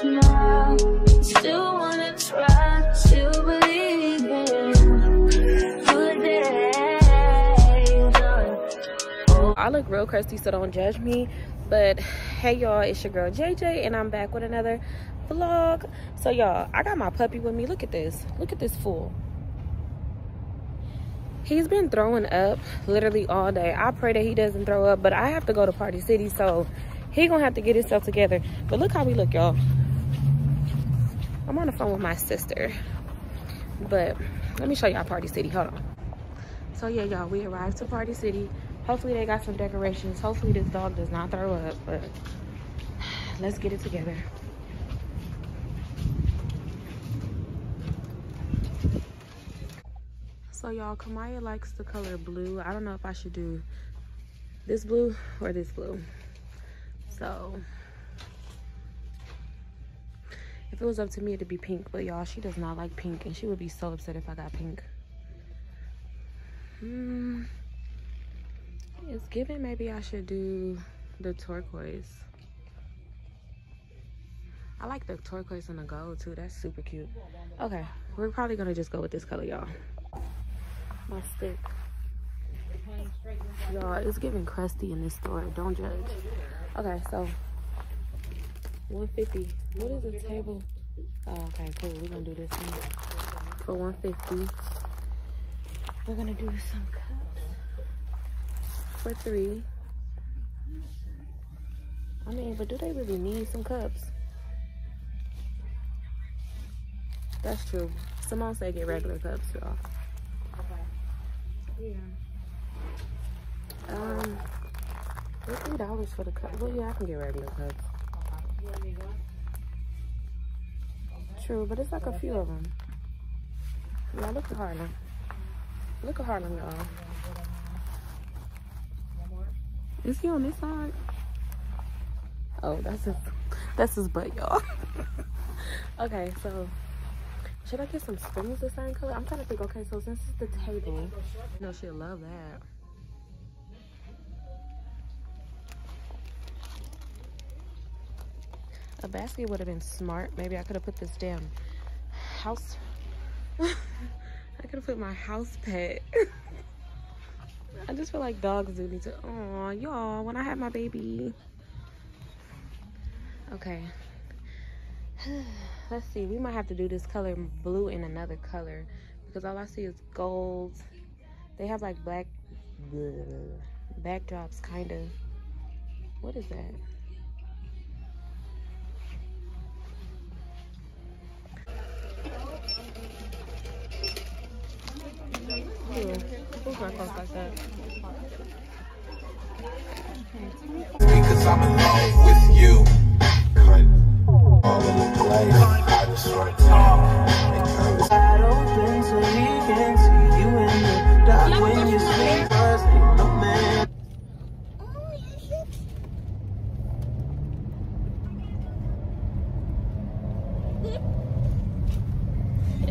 smile. Still wanna try, still believe in. I look real crusty, so don't judge me. But hey y'all, it's your girl JJ and I'm back with another vlog. So y'all, I got my puppy with me. Look at this. Look at this fool. He's been throwing up literally all day. I pray that he doesn't throw up, but I have to go to Party City, so he gonna have to get himself together. But look how we look, y'all. I'm on the phone with my sister. But let me show y'all Party City. Hold on. So yeah, y'all, we arrived to Party City. Hopefully they got some decorations. Hopefully this dog does not throw up, but let's get it together. So y'all, Kamiyah likes the color blue. I don't know if I should do this blue or this blue. So if it was up to me, it'd be pink. But y'all, she does not like pink and she would be so upset if I got pink. Hmm. It's given maybe I should do the turquoise. I like the turquoise and the gold too. That's super cute. Okay, we're probably gonna just go with this color, y'all. My stick. Y'all, it's giving crusty in this store. Don't judge. Okay, so 150. What is the table? Oh, okay, cool. We're gonna do this one for 150. We're gonna do some cups for three. I mean, but do they really need some cups? That's true. Simone said get regular cups, y'all. okay Yeah. Um, it's three dollars for the cup. Well, yeah, I can get regular cups. True, but it's like a few of them. Yeah, look at Harlem. Look at Harlem, y'all. Is he on this side? Oh, that's his, that's his butt, y'all. okay, so should I get some spoons the same color? I'm trying to think. Okay, so since it's the table, no, she'll love that. A basket would have been smart. Maybe I could have put this damn house. I could have put my house pet. I just feel like dogs do need to. Oh, y'all, when I had my baby. Okay. Let's see. We might have to do this color blue in another color because all I see is gold. They have like black bleh, backdrops, kind of. What is that? Like that? Because I'm in love with you. Cut all of the place. I just want to wide open so he can see you in the dark when you sleep. Man.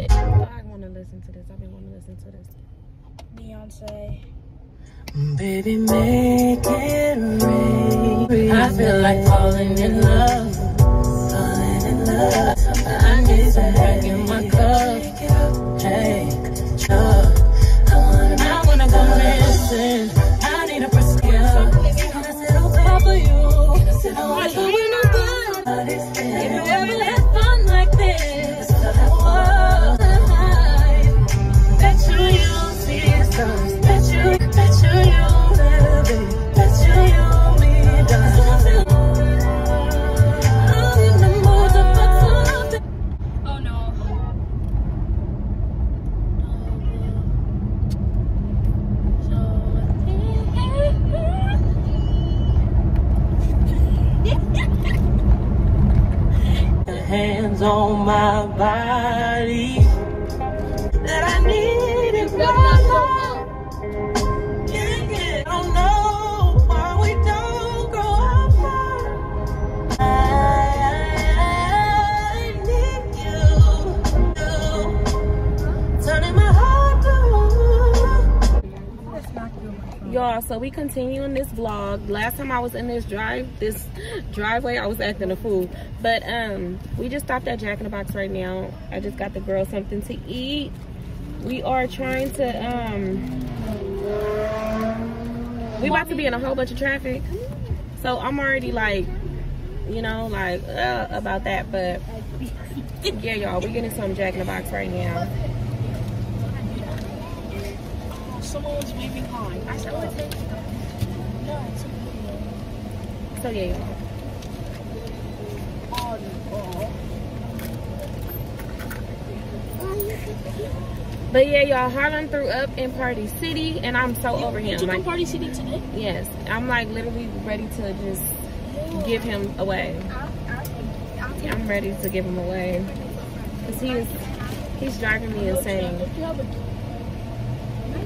I want to listen to this. I've been wanting to listen to this. Beyonce. Baby, make it rain. I feel like falling in love. Falling in love. I need some back in my cup. Take sure. I wanna go missing. I need a prescription. Can I sit on top of you? I sit on top of you? If you Hands on my body. That I need Y'all, so we continuing this vlog. Last time I was in this drive, this driveway, I was acting a fool. But um, we just stopped at Jack in the Box right now. I just got the girls something to eat. We are trying to um, we about to be in a whole bunch of traffic, so I'm already like, you know, like uh, about that. But yeah, y'all, we getting some Jack in the Box right now. Someone's waving hi. I said, oh, it's No, it's a video. So yeah. Oh. But yeah, y'all, Harlan threw up in Party City, and I'm so over You him. took Like, party city today? yes, I'm like literally ready to just give him away. I'm ready to give him away because he is he's driving me insane. Don't you have a... Don't you have...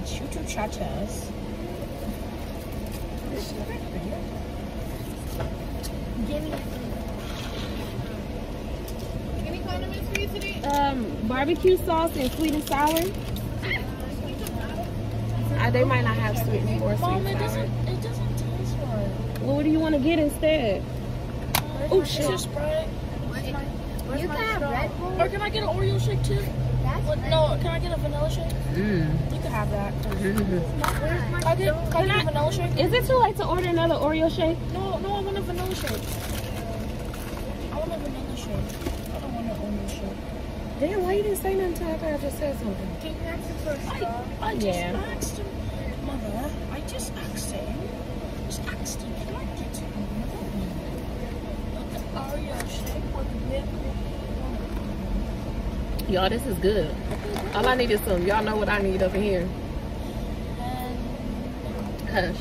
Wow, my chuchu chachas. Um, barbecue sauce and sweet and sour. Uh, they might not have sweet or sweet Mom, it and sour. doesn't, it doesn't taste right. Well, what do you want to get instead? Oh shit! Citrus Sprite. You can have Red Bull. Or can I get an Oreo shake too? That's What, no, can I get a vanilla shake? Mm. You can have that. Can I get, can I get vanilla shake? Is it too late to order another Oreo shake? No, no, I want a vanilla shake. I want a vanilla shake. I don't want an Oreo shake. Damn, why you didn't say nothing until after I just said something? Can you ask him for a I, straw? I just Yeah. asked him. Mother, I just asked him. Just asked him. Can I get an Oreo shake with milk? Y'all, this is good. All I need is some. Y'all know what I need up in here. Hush.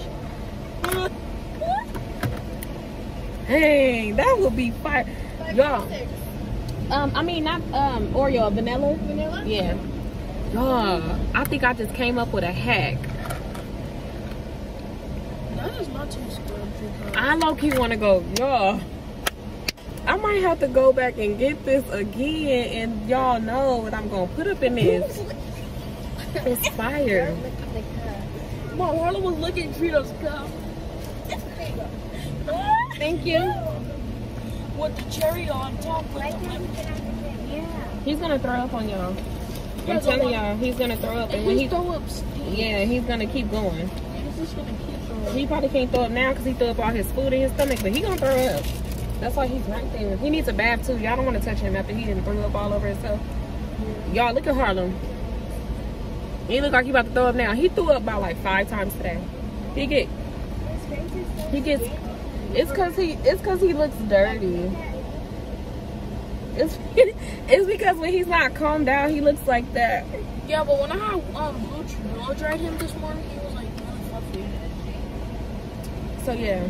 Hey, that would be fire. Y'all. Um, I mean not um Oreo, vanilla. Vanilla? Yeah. Y'all, I think I just came up with a hack. that does not taste good I low key want to go, y'all. I might have to go back and get this again, and y'all know what I'm gonna put up in this. It's fire. my Harlan was looking at Trito's cup Thank you. with the cherry on top with Why the can't lemon. we get out of here? Yeah. He's gonna throw up on y'all. I'm telling y'all, he's gonna throw up, and when he throw up yeah, he's gonna keep going. He's just gonna keep throwing He probably can't throw up now because he threw up all his food in his stomach, but he gonna throw up. That's why he's right there. He needs a bath too. Y'all don't want to touch him after he didn't throw up all over himself. Y'all look at Harlem. He look like he about to throw up now. He threw up about like five times today. He get he gets it's cause he it's cause he looks dirty. It's it's because when he's not calmed down, he looks like that. Yeah, but when I had um blow, blow dried him this morning, he was like really fluffy. So yeah,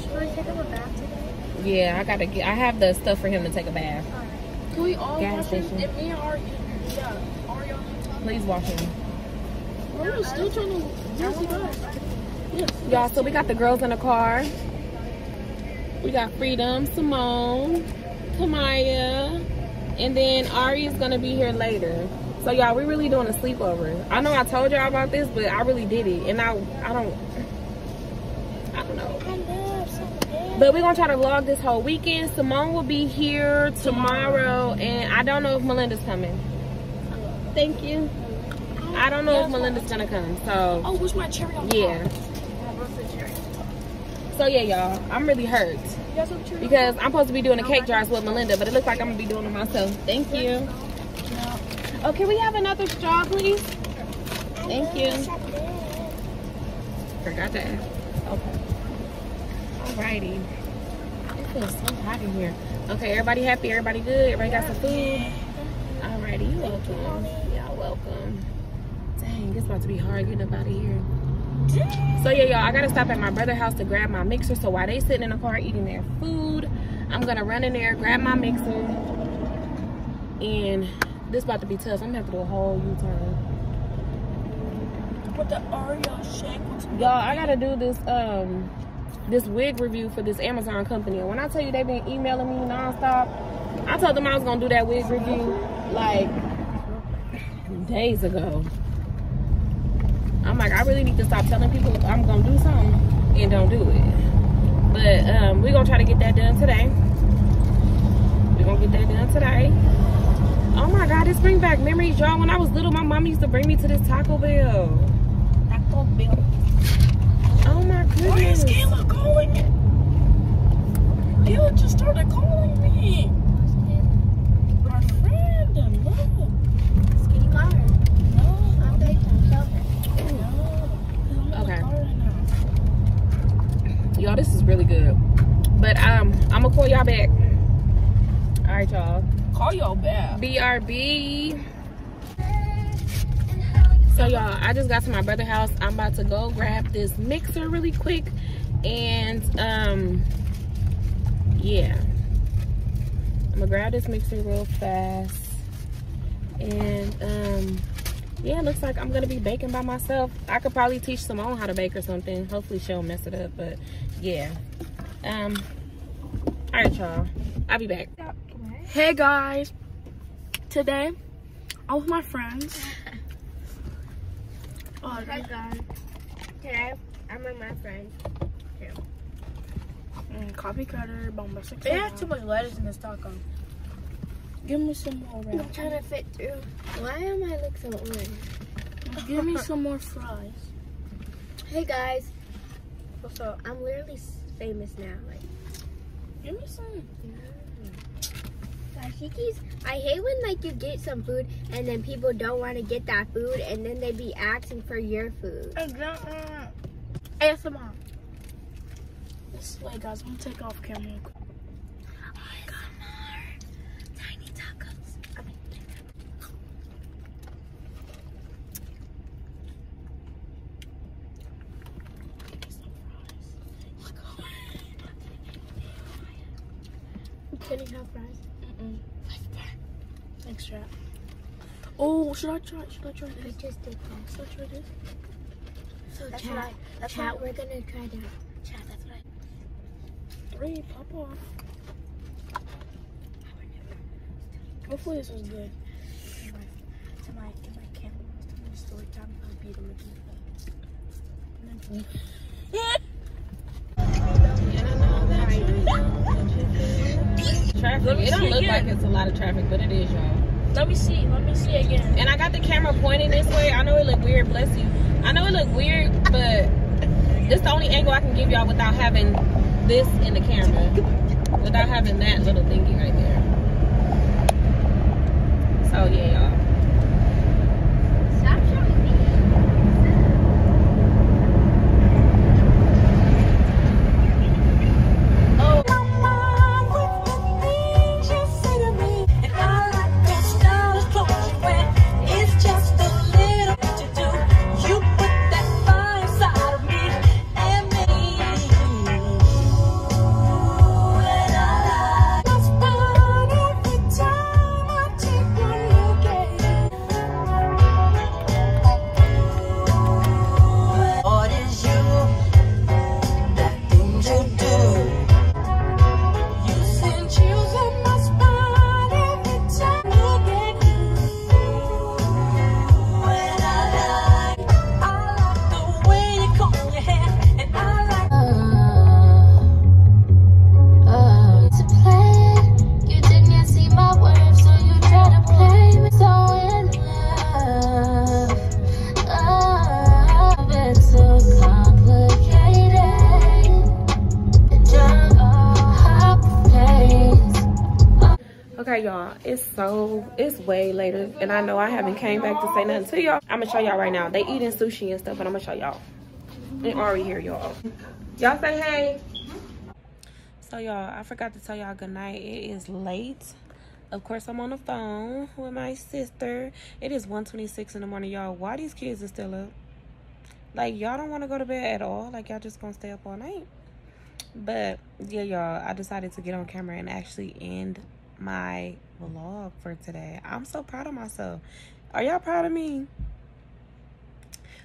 Should we take him a bath today? Yeah, I gotta get. I have the stuff for him to take a bath. Can we all Gas wash him? station. And me and Ari, yeah, Ariana. Please wash him. We're still trying to use the bath. Yes. Y'all, so we got the girls in the car. We got Freedom, Simone, Kamiyah, and then Ari is gonna be here later. So y'all, we're really doing a sleepover. I know I told y'all about this, but I really did it, and I I don't I don't know. But we're gonna try to vlog this whole weekend. Simone will be here tomorrow, and I don't know if Melinda's coming. Thank you. I don't know if Melinda's gonna come. So Oh, where's my cherry on top? yeah. So yeah, y'all, I'm really hurt You guys have cherry on because I'm supposed to be doing the cake jars with Melinda, but it looks like I'm gonna be doing it myself. Thank you. Oh, can we have another straw, please? Thank you. Forgot to ask. Okay. Alrighty. It feels so hot in here. Okay, everybody happy? Everybody good? Everybody got some food? Alrighty, you welcome. Y'all welcome. Dang, it's about to be hard getting up out of here. So yeah, y'all, I gotta stop at my brother's house to grab my mixer. So while they sitting in the car eating their food, I'm gonna run in there, grab my mixer, And this about to be tough. I'm gonna have to do a whole U-turn. With the Oreo shake. Y'all, I gotta do this um this wig review for this Amazon company. And when I tell you they've been emailing me nonstop, I told them I was gonna do that wig review like days ago. I'm like, I really need to stop telling people I'm gonna do something and don't do it. But um, we're gonna try to get that done today. We're gonna get that done today. Oh my god, this bring back memories, y'all. When I was little, my mom used to bring me to this Taco Bell. Taco Bell. Oh my goodness. Why is. Kayla calling me? Kayla just started calling me. Our friend. No. Skinny car. No. I'm FaceTime. Show. No. I'm in the Okay. car right now. Y'all, this is really good. But um, I'm gonna call y'all back. All right, y'all. Call y'all back. BRB. So y'all, I just got to my brother's house. I'm about to go grab this mixer really quick. And um yeah. I'm gonna grab this mixer real fast. And um yeah, it looks like I'm gonna be baking by myself. I could probably teach Simone how to bake or something. Hopefully she'll mess it up, but yeah. Um all right, y'all. I'll be back. Hey guys. Today, I'm with my friends. Oh, Hi guys. Today, I'm with my friends. mm, coffee cutter, bomba six. They have too much lettuce in this taco. Give me some more I'm trying to fit through. Why am I look so orange? Give me some more fries. Hey guys. Up? I'm literally famous now. Like, Give me some. Uh, Dashikis, I hate when like you get some food and then people don't want to get that food and then they be asking for your food. Exactly. ASMR. This way, guys. I'm gonna take off camera. real quick. I got more tiny tacos. I mean, Give me some fries. can you have fries? Mm-mm. Thanks, chat. Oh, should I try? Should I try I this? just did that. Should I try this? So That's chat, what I- that's chat, what- we're gonna try that. Chat, that's what I. Three, pop off. Hopefully this was good. To my, to my, to my camera, to my story time, I'll be able to do that. Traffic. Let me It don't look like it's a lot of traffic, but it is, y'all. Let me see. Let me see again. And I got the camera pointing this way. I know it look weird, bless you. I know it look weird, but this the only angle I can give y'all without having this in the camera. Without having that little thingy right there. So yeah, y'all. Okay, y'all. It's so it's way later, and I know I haven't came back to say nothing to y'all. I'm gonna show y'all right now. They eating sushi and stuff, but I'm gonna show y'all. And Ari here, y'all. Y'all say hey. So y'all, I forgot to tell y'all good night. It is late. Of course, I'm on the phone with my sister. It is 1:26 in the morning, y'all. Why these kids are still up? Like y'all don't want to go to bed at all. Like y'all just gonna stay up all night. But yeah, y'all, I decided to get on camera and actually end my vlog for today. I'm so proud of myself. Are y'all proud of me?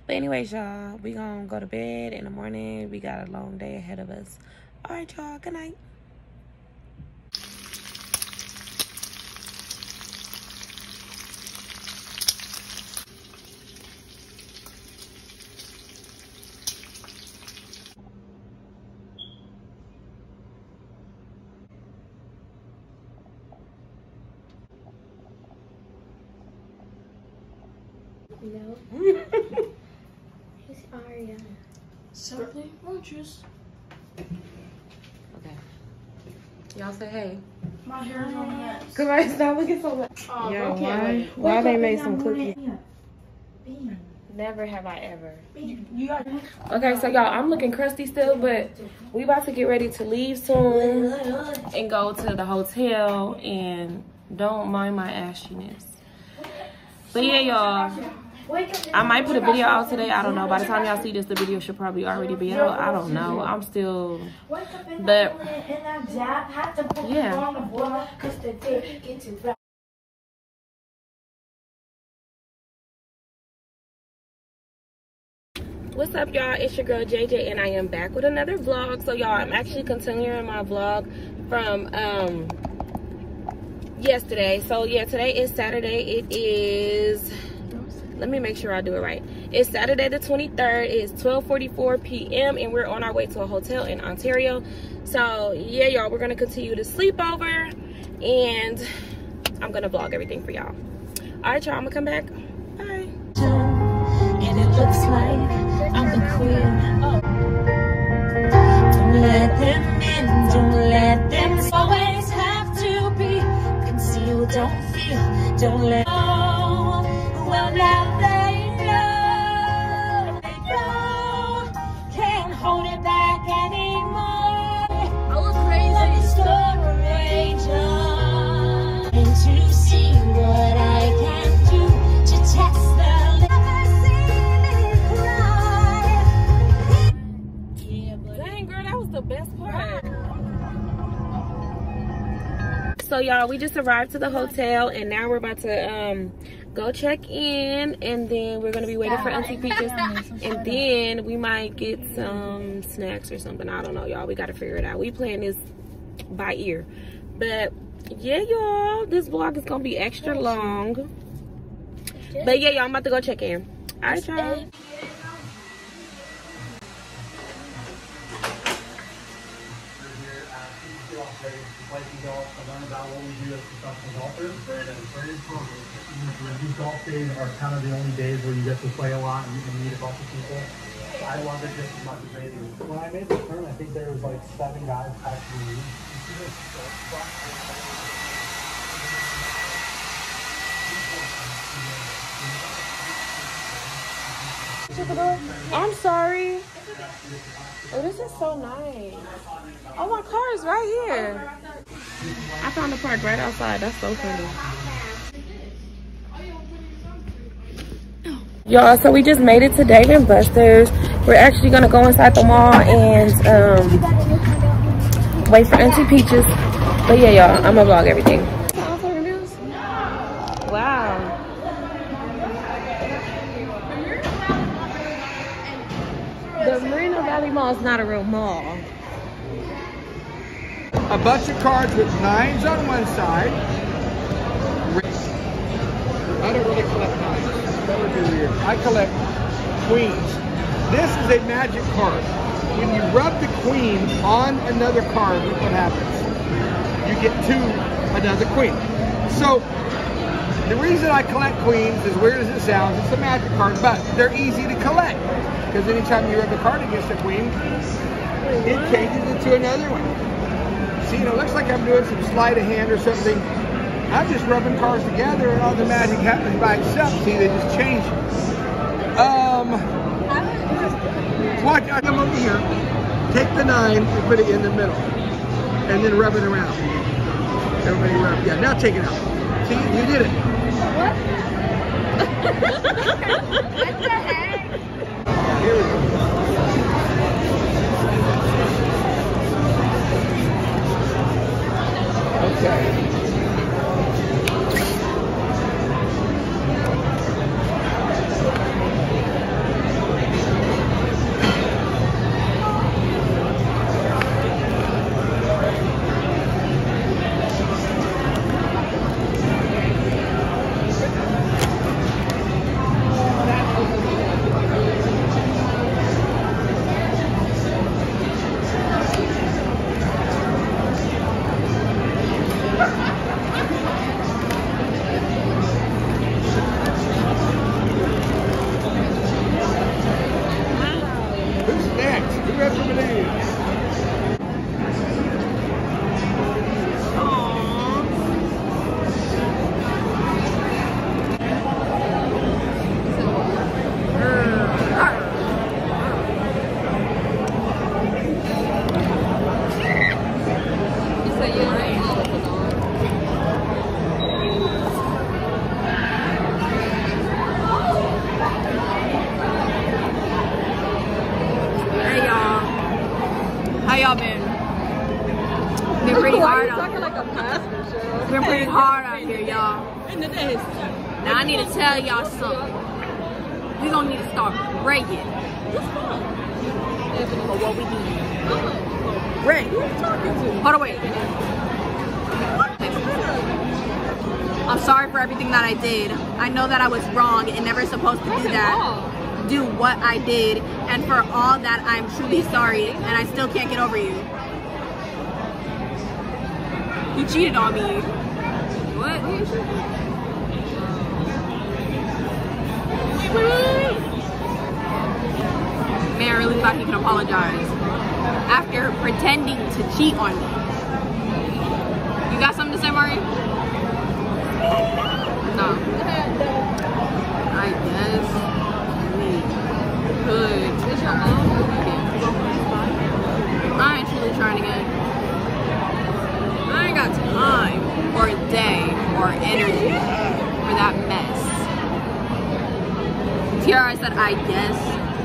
But anyways, y'all, we gonna go to bed in the morning. We got a long day ahead of us. All right, y'all. Good night. No. Who's Aria? Simply oranges. Okay. Y'all say hey. My hair is on the ass. Come on, stop looking so much. Oh, Yo, okay, why, wait. why they made some cookies? Bean. Never have I ever. Okay, so y'all, I'm looking crusty still, but we about to get ready to leave soon and go to the hotel and don't mind my ashiness. But yeah, y'all, I might put a video out today. I don't know. By the time y'all see this, the video should probably already be out. I don't know. I'm still, but yeah. What's up, y'all? It's your girl JJ, and I am back with another vlog. So, y'all, I'm actually continuing my vlog from um yesterday. So, yeah, today is Saturday. It is. Let me make sure I do it right. It's Saturday the 23rd. It's 12:44 p.m. and we're on our way to a hotel in Ontario. So, yeah, y'all, we're gonna continue to sleep over, and I'm gonna vlog everything for y'all. All right, y'all. I'm gonna come back. Bye. And it looks like I'm the queen. Oh. Don't let them in, don't let them always have to be concealed. Don't feel, don't let So, y'all, we just arrived to the hotel, and now we're about to um go check in, and then we're gonna be waiting for Auntie Peaches, and then we might get some snacks or something. I don't know, y'all. We gotta figure it out. We playing this by ear, but yeah, y'all, this vlog is gonna be extra long. But yeah, y'all, I'm about to go check in. All right, y'all. These golf days are kind of the only days where you get to play a lot and you can meet a bunch of people. I love it just as much as they do. When I made the turn, I think there was like seven guys actually. I'm sorry. Oh, this is so nice. Oh, my car is right here. I found the park right outside. That's so funny. Y'all, so we just made it to Dave and Buster's. We're actually gonna go inside the mall and um, wait for Auntie Peaches. But yeah, y'all, I'm gonna vlog everything. Wow. The Moreno Valley Mall is not a real mall. a bunch of cards with nines on one side. I don't really collect nines. That would be weird. I collect queens. This is a magic card. When you rub the queen on another card, look what happens. You get two, another queen. So the reason I collect queens, as weird as it sounds, it's a magic card, but they're easy to collect. Because anytime you rub a card against a queen, it changes into another one. See, it looks like I'm doing some sleight of hand or something. I'm just rubbing cars together and all the magic happens by itself. See, they just change. Um, watch, I come over here, take the nine and put it in the middle, and then rub it around. Everybody rub, yeah, now take it out. See, you did it. Here we go. Okay. That I was wrong and never supposed to do that. Do what I did, and for all that, I'm truly sorry, and I still can't get over you. You cheated on me. What? Man, I really thought he could apologize after pretending to cheat on me. You got something to say, Mari? No. I guess we could. Is your mom? I ain't truly trying to get. I ain't got time or day or energy for that mess. Said, I guess.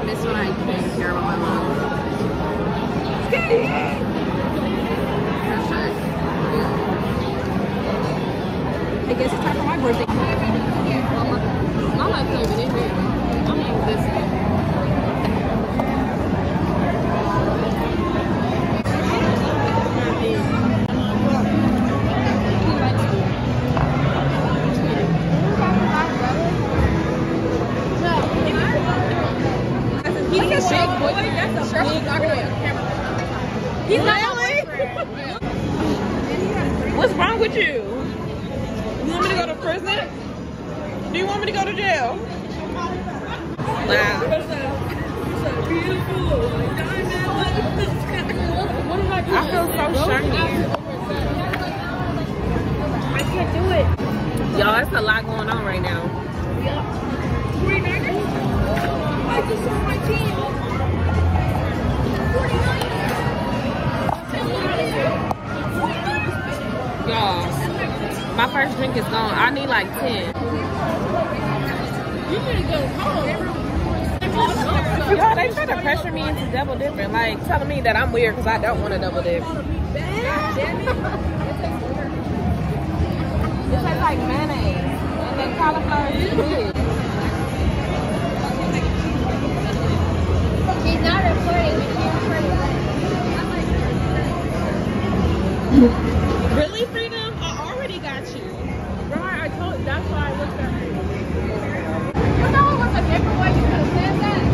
This one I didn't care about my mom. I guess it's time for my birthday. Mama, Mama even in here. I'm. You need to go home. Y'all, they try to pressure me into double dipping. Like, telling me that I'm weird because I don't want to double dip. It tastes like mayonnaise. And then cauliflower is. She's not recording. We can't record Really, Freedom? I already got you. Right, I told that's why I looked at different way you could have said that.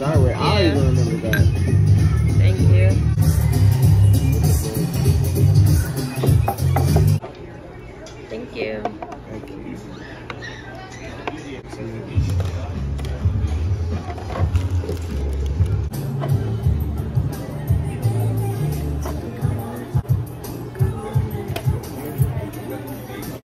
Shireen. Yeah. I always remember that. Thank you. Thank you.